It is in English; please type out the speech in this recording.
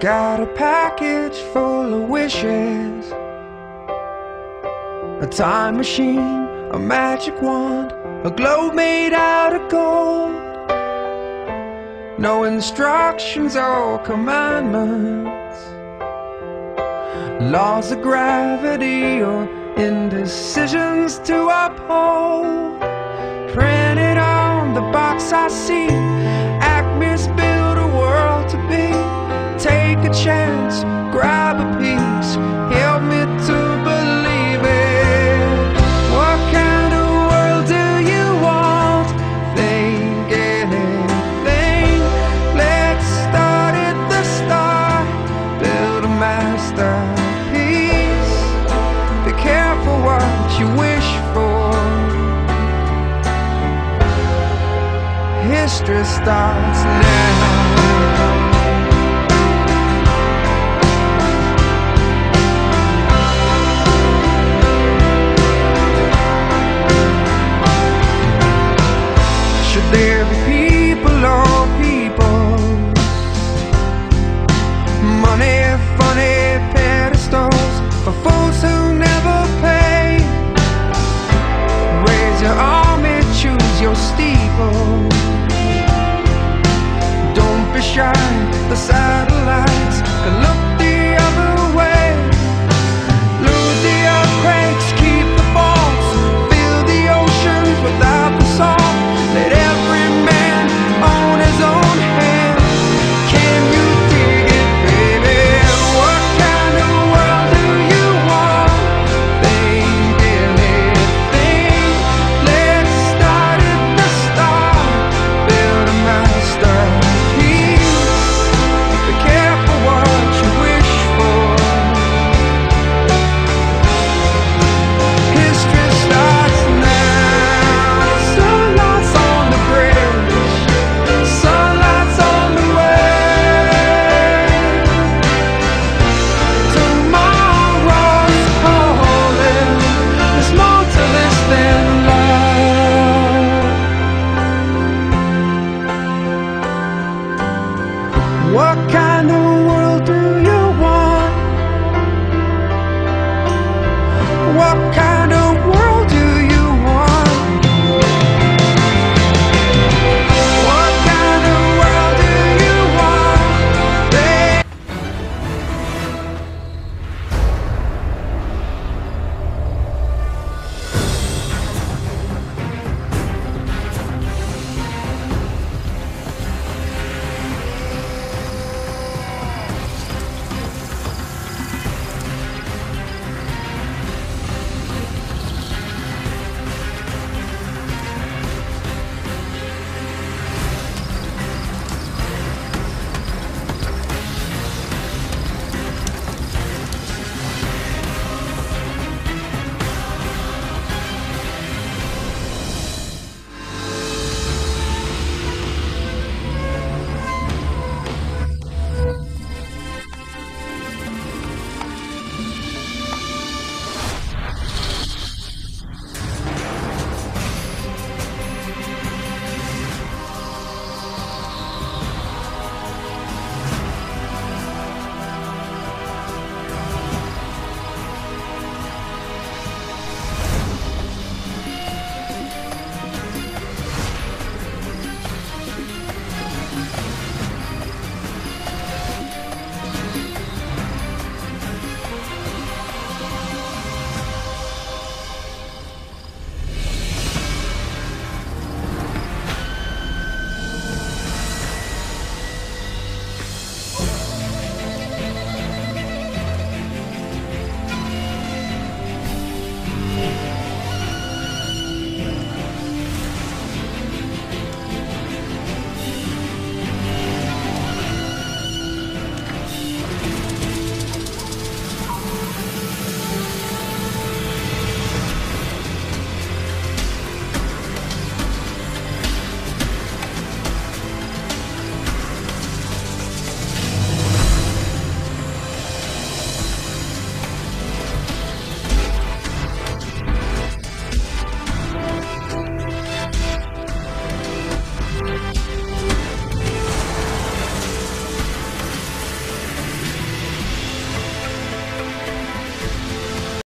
Got a package full of wishes. A time machine, a magic wand, a globe made out of gold. No instructions or commandments. Laws of gravity or indecisions to uphold. Printed on the box I see. You wish for. History starts now. Shy, the side what kind of